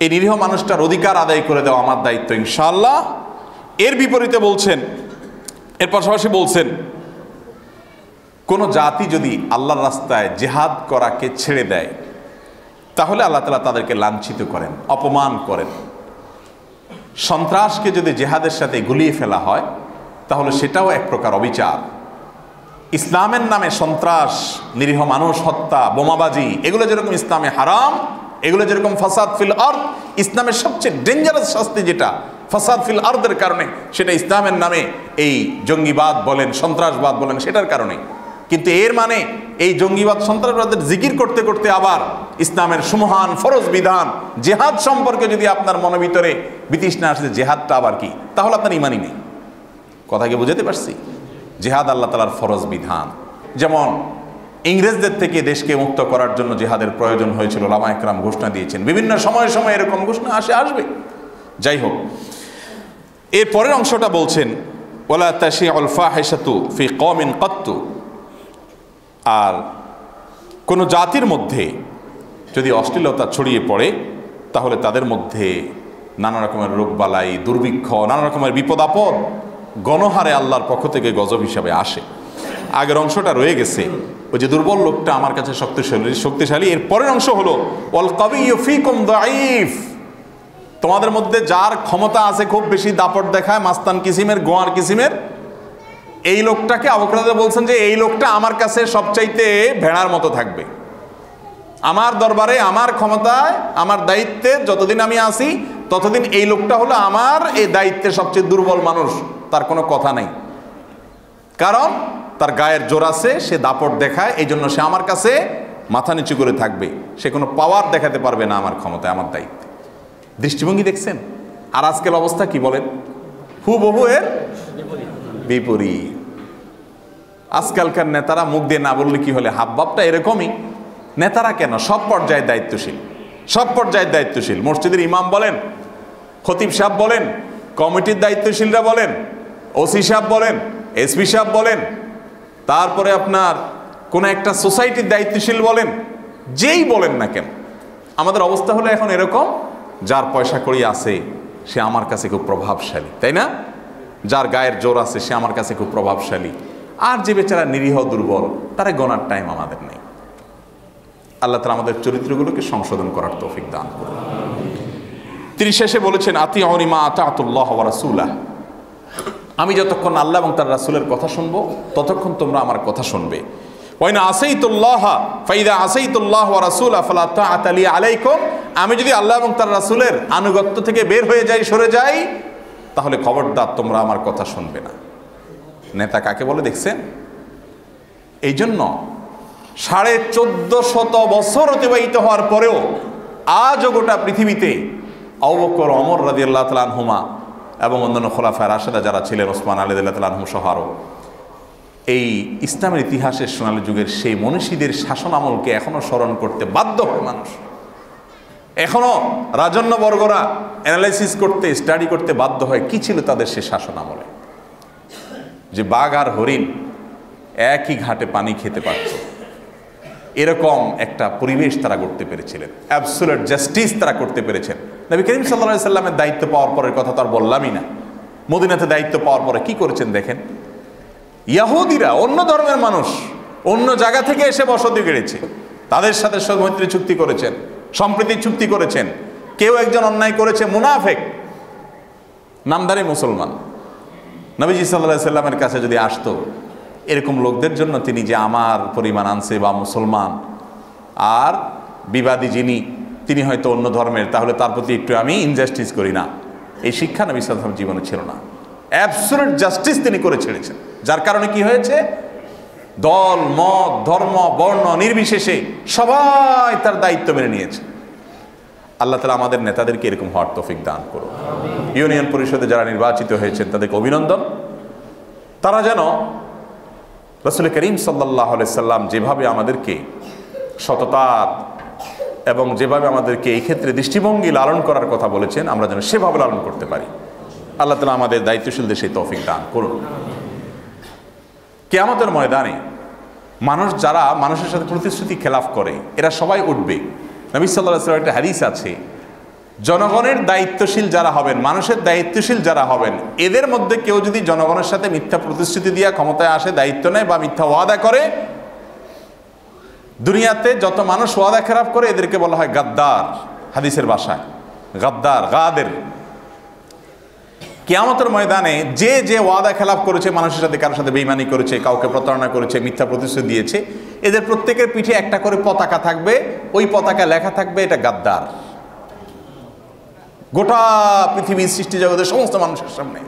এই নিরীহ মানুষটার অধিকার আদায় করে দেওয়া আমার দায়িত্ব ইনশাল্লাহ এর বিপরীতে বলছেন, এর পাশাপাশি বলছেন, কোন জাতি যদি আল্লাহর রাস্তায় জেহাদ করাকে ছেড়ে দেয়, তাহলে আল্লাহ তালা তাদেরকে লাঞ্ছিত করেন, অপমান করেন। সন্ত্রাসকে যদি জেহাদের সাথে গুলিয়ে ফেলা হয়, তাহলে সেটাও এক প্রকার অবিচার। ইসলামের নামে সন্ত্রাস, নিরীহ মানুষ হত্যা, বোমাবাজি, এগুলো যেরকম ইসলামে হারাম এগুলো যেরকম ফাসাদ ফিল আর্থ ইসলামের সবচেয়ে ডেঞ্জারাস শাস্তি যেটা, ফাসাদ ফিল আর্থের কারণে, সেটা ইসলামের নামে এই জঙ্গিবাদ বলেন, সন্ত্রাসবাদ বলেন, সেটার কারণে। কিন্তু এর মানে এই জঙ্গিবাদ, সন্ত্রাসবাদের জিকির করতে করতে আবার ইসলামের সুমহান ফরজ বিধান, জেহাদ সম্পর্কে যদি আপনার মনে ভিতরে বিতৃষ্ণা আসে যে জেহাদটা আবার কি, তাহলে আপনার ইমানই নেই। কথাকে বুঝাতে পারছি? জেহাদ আল্লাহ তালার ফরজ বিধান। যেমন ইংরেজদের থেকে দেশকে মুক্ত করার জন্য জেহাদের প্রয়োজন হয়েছিল লামা একরাম ঘোষণা দিয়েছেন। বিভিন্ন সময়ে সময় এরকম ঘোষণা আসে, আসবে। যাই হোক, এর পরের অংশটা বলছেন ওলা তাশি অলফা হেসাতু ফি কমিন কত্তু। আর কোনো জাতির মধ্যে যদি অশ্লীলতা ছড়িয়ে পড়ে, তাহলে তাদের মধ্যে নানা রকমের রোগবালাই, দুর্ভিক্ষ, নানা রকমের বিপদ আপদ গণহারে আল্লাহর পক্ষ থেকে গজব হিসাবে আসে। আগের অংশটা রয়ে গেছে ওই যে দুর্বল লোকটা আমার কাছে শক্তিশালী শক্তিশালী। এর পরের অংশ হলো, ওয়াল কবি ফিকুম দাইফ তোমাদের মধ্যে যার ক্ষমতা আছে খুব বেশি দাপট দেখায়, মাস্তান কিসিমের, গোয়ার কিসিমের। এই লোকটাকে আবকরাদা বলছেন যে, এই লোকটা আমার কাছে সবচাইতে ভেড়ার মতো থাকবে। আমার দরবারে, আমার ক্ষমতায়, আমার দায়িত্বে যতদিন আমি আসি ততদিন এই লোকটা হলো আমার এই দায়িত্বে সবচেয়ে দুর্বল মানুষ। তার কোনো কথা নাই। কারণ তার গায়ের জোর আছে, সে দাপট দেখায় এই জন্য সে আমার কাছে মাথা নিচু করে থাকবে। সে কোনো পাওয়ার দেখাতে পারবে না আমার ক্ষমতায়, আমার দায়িত্বে। দৃষ্টিভঙ্গি দেখছেন? আর আজকের অবস্থা কি বলেন? হুবহু এর বিপরীত। আজকালকার নেতারা মুখ দিয়ে না বললে কি হলে? হাবভাবটা এরকমই। নেতারা কেন? সব পর্যায়ে দায়িত্বশীল। সব পর্যায়ে দায়িত্বশীল। মসজিদের ইমাম বলেন, খতিব সাহেব বলেন, কমিটির দায়িত্বশীলরা বলেন, ওসি সাহেব বলেন, এসপি সাহেব বলেন তারপরে আপনার কোনো একটা সোসাইটির দায়িত্বশীল বলেন, যেই বলেন না কেন, আমাদের অবস্থা হলো এখন এরকম, যার পয়সা করি আছে, সে আমার কাছে খুব প্রভাবশালী, তাই না? যার গায়ের জোর আছে, সে আমার কাছে খুব প্রভাবশালী। আর যে বেচারা নিরীহ দুর্বল, তারা গণার টাইম আমাদের নেই। আল্লাহ তালা আমাদের চরিত্রগুলোকে সংশোধন করার তৌফিক দান করুন। তিনি শেষে বলেছেন আতি অনিমা আতা আতুল্লাহ রাসুল্লাহ আমি যতক্ষণ আল্লাহ এবং তার রাসুলের কথা শুনব, ততক্ষণ তোমরা আমার কথা শুনবে। ওয়াইনা আসাইতুল্লাহ, ফাইদা আসাইতুল্লাহ রাসূল আফলা তাআতালি আলাইকুম। আমি যদি আল্লাহ এবং তার রাসূলের আনুগত্য থেকে বের হয়ে যাই, সরে যাই, তাহলে খবরদার তোমরা আমার কথা শুনবে না। নেতা কাকে বলে দেখছেন? এই জন্য সাড়ে চোদ্দ শত বছর অতিবাহিত হওয়ার পরেও আজও গোটা পৃথিবীতে অবকর অমর রাজি আল্লাহ তালানহুমা এবং অন্যান্য খোলাফায় রাশেদা যারা ছিলেন, ওসমান আলী আল্লাহ সহ আরও এই ইসলামের ইতিহাসের সোনালী যুগের সেই মনীষীদের শাসন আমলকে এখনও স্মরণ করতে বাধ্য হয় মানুষ। এখনও রাজন্য বর্গরা অ্যানালাইসিস করতে স্টাডি করতে বাধ্য হয় কি ছিল তাদের সে শাসন আমলে। যে বাঘ আর হরিণ একই ঘাটে পানি খেতে পারত। এরকম একটা পরিবেশ তারা করতে পেরেছিলেন। অ্যাবসুলেট জাস্টিস তারা করতে পেরেছেন। নবী করিম সাল্লা সাল্লামের দায়িত্ব পাওয়ার পরের কথা তো আর বললামই না। মদিনাতে দায়িত্ব পাওয়ার পরে কি করেছেন দেখেন? ইয়াহুদিরা, অন্য ধর্মের মানুষ, অন্য জায়গা থেকে এসে বসতি গেড়েছে। তাদের সাথে মৈত্রী চুক্তি করেছেন, সম্প্রীতি চুক্তি করেছেন। কেউ একজন অন্যায় করেছে, মুনাফেক। নামদারি মুসলমান। নবীজি সাল্লাহ সাল্লামের কাছে যদি আসতো এরকম লোকদের জন্য তিনি যে আমার পরিমাণ আনছে বা মুসলমান। আর বিবাদী যিনি, তিনি হয়তো অন্য ধর্মের, তাহলে তার প্রতি একটু আমি ইনজাস্টিস করি না। এই শিক্ষা নবী সাল্লাম জীবনে ছিল না। অ্যাবসুলেট জাস্টিস তিনি করে ছেড়েছেন। যার কারণে কি হয়েছে? দল, মত, ধর্ম, বর্ণ নির্বিশেষে সবাই তার দায়িত্ব মেনে নিয়েছে। আল্লাহ তালা আমাদের নেতাদেরকে এরকম হওয়ার তফিক দান করুন। ইউনিয়ন পরিষদে যারা নির্বাচিত হয়েছেন, তাদেরকে অভিনন্দন। তারা যেন রসুল করিম সাল্লাহ সাল্লাম যেভাবে আমাদেরকে সততার এবং যেভাবে আমাদেরকে এই ক্ষেত্রে দৃষ্টিভঙ্গি লালন করার কথা বলেছেন, আমরা যেন সেভাবে লালন করতে পারি। আল্লাহ তালা আমাদের দায়িত্বশীলদের সেই তৌফিক দান করুন। কেয়ামতের ময়দানে মানুষ যারা মানুষের সাথে প্রতিশ্রুতি খেলাফ করে, এরা সবাই উঠবে। নবী সাল্লাহ সাল্লাম একটা হাদিস আছে জনগণের দায়িত্বশীল যারা হবেন, মানুষের দায়িত্বশীল যারা হবেন, এদের মধ্যে কেউ যদি জনগণের সাথে মিথ্যা প্রতিশ্রুতি দিয়ে ক্ষমতায় আসে, দায়িত্ব নেয় বা মিথ্যা ওয়াদা করে, দুনিয়াতে যত মানুষ ওয়াদা খেরাপ করে, এদেরকে বলা হয় গাদ্দার, হাদিসের বাসায় গাদ্দার, গাদের। কেয়ামতের ময়দানে যে যে ওয়াদা খেলাপ করেছে, মানুষের সাথে কারোর সাথে বেইমানি করেছে, কাউকে প্রতারণা করেছে, মিথ্যা প্রতিশ্রুতি দিয়েছে, এদের প্রত্যেকের পিঠে একটা করে পতাকা থাকবে, ওই পতাকা লেখা থাকবে এটা গাদ্দার। গোটা পৃথিবীর সৃষ্টি জগতের সমস্ত মানুষের সামনে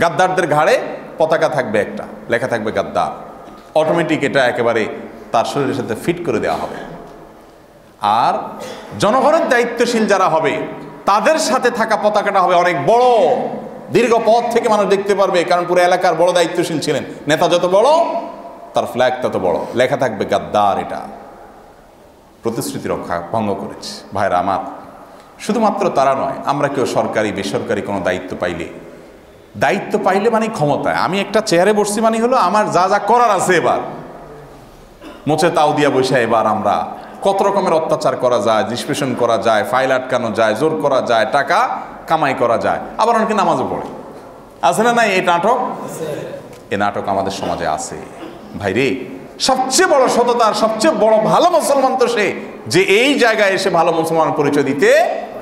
গাদ্দারদের ঘাড়ে পতাকা থাকবে একটা, লেখা থাকবে গাদ্দার। অটোমেটিক এটা একেবারে তার শরীরের সাথে ফিট করে দেওয়া হবে। আর জনগণের দায়িত্বশীল যারা হবে, তাদের সাথে থাকা পতাকাটা হবে অনেক বড়। দীর্ঘ পথ থেকে মানুষ দেখতে পারবে, কারণ পুরো এলাকার বড় দায়িত্বশীল ছিলেন। নেতা যত বড়, তার ফ্ল্যাগ তত বড়। লেখা থাকবে গাদ্দার এটা। প্রতিশ্রুতি রক্ষা ভঙ্গ করেছে। ভাইরা আমার শুধুমাত্র তারা নয়, আমরা কেউ সরকারি, বেসরকারি কোনো দায়িত্ব পাইলে। দায়িত্ব পাইলে মানে ক্ষমতায়। আমি একটা চেয়ারে বসছি মানে হলো আমার যা যা করার আছে এবার। মোচে তাও দিয়া বসে এবার আমরা। কত রকমের অত্যাচার করা যায়, নিষ্পেষণ করা যায়, ফাইল আটকানো যায়, জোর করা যায়, টাকা কামাই করা যায়। আবার অনেকে নামাজও পড়ে। আছে না নাই এই নাটক? এ নাটক আমাদের সমাজে আছে। ভাই রে সবচেয়ে বড় সততার সবচেয়ে বড় ভালো মুসলমান তো সে। যে এই জায়গায় এসে ভালো মুসলমান পরিচয় দিতে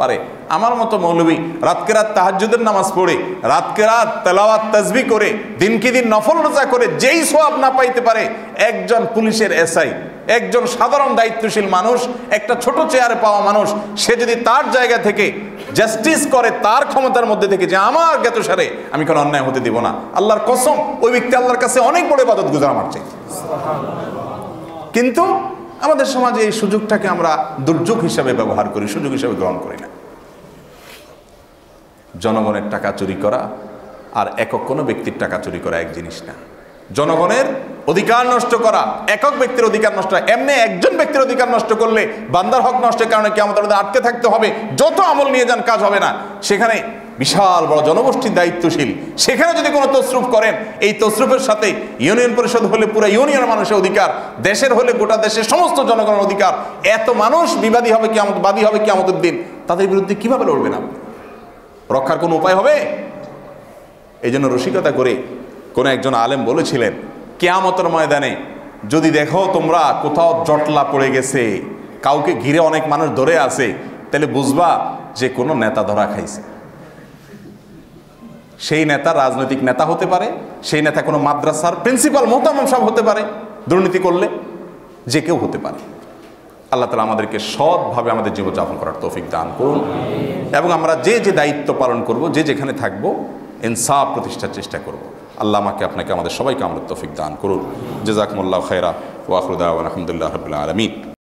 পারে। আমার মতো মৌলবী রাতকে রাত তাহাজ্জুদের নামাজ পড়ে, রাতকে রাত তেলাওয়াত, তাজবি করে, দিনকে দিন নফল রোজা করে, যেই সোয়াব না পাইতে পারে, একজন পুলিশের এসআই, একজন সাধারণ দায়িত্বশীল মানুষ, একটা ছোট চেয়ারে পাওয়া মানুষ, সে যদি তার জায়গা থেকে জাস্টিস করে, তার ক্ষমতার মধ্যে থেকে যে আমার জ্ঞাতসারে আমি কোনো অন্যায় হতে দিব না। আল্লাহর কসম, ওই ব্যক্তি আল্লাহর কাছে অনেক বড় ইবাদত গুজার চাই। কিন্তু আমাদের সমাজে এই সুযোগটাকে আমরা দুর্যোগ হিসাবে ব্যবহার করি, সুযোগ হিসাবে গ্রহণ করি না। জনগণের টাকা চুরি করা আর একক কোনো ব্যক্তির টাকা চুরি করা এক জিনিস না। জনগণের অধিকার নষ্ট করা, একক ব্যক্তির অধিকার নষ্ট এমনি একজন ব্যক্তির অধিকার নষ্ট করলে বান্দার হক নষ্টের কারণে কি আমাদের আটকে থাকতে হবে। যত আমল নিয়ে যান, কাজ হবে না। সেখানে বিশাল বড় জনগোষ্ঠীর দায়িত্বশীল। সেখানে যদি কোনো তসরুপ করেন, এই তসরুপের সাথে ইউনিয়ন পরিষদ হলে পুরো ইউনিয়ন মানুষের অধিকার, দেশের হলে গোটা দেশের সমস্ত জনগণের অধিকার, এত মানুষ বিবাদী হবে কি আমাদের বাদী হবে কি আমাদের দিন, তাদের বিরুদ্ধে কীভাবে লড়বেন আপনি রক্ষার কোনো উপায় হবে? এই জন্য রসিকতা করে কোনো একজন আলেম বলেছিলেন, কেয়ামতের ময়দানে যদি দেখো তোমরা কোথাও জটলা পড়ে গেছে, কাউকে ঘিরে অনেক মানুষ ধরে আছে, তাহলে বুঝবা যে কোনো নেতা ধরা খাইছে। সেই নেতা রাজনৈতিক নেতা হতে পারে, সেই নেতা কোনো মাদ্রাসার প্রিন্সিপাল মোহতামম সাহেব হতে পারে, দুর্নীতি করলে যে কেউ হতে পারে। আল্লাহ তালা আমাদেরকে সৎভাবে আমাদের জীবনযাপন করার তৌফিক দান করুন এবং আমরা যে যে দায়িত্ব পালন করব, যে যেখানে থাকব, ইনসাফ প্রতিষ্ঠার চেষ্টা করব। আল্লাহ আমাকে, আপনাকে, আমাদের সবাইকে আমরা তৌফিক দান করুন। জেজাকমুল্লাহ খেরা ওয়াখরুদা আলহামদুলিল্লাহ রবিল্লা আলমিন।